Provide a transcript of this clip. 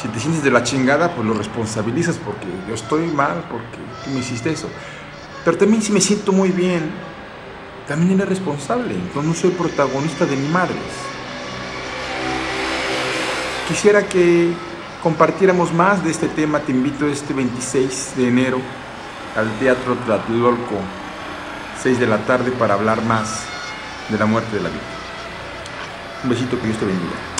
Si te sientes de la chingada, pues lo responsabilizas porque yo estoy mal, porque tú me hiciste eso. Pero también si me siento muy bien, también eres responsable. Yo no soy protagonista de mi madre. Quisiera que compartiéramos más de este tema. Te invito este 26 de enero al Teatro Tlatelolco, 6 de la tarde, para hablar más de la muerte de la vida. Un besito, que Dios te bendiga.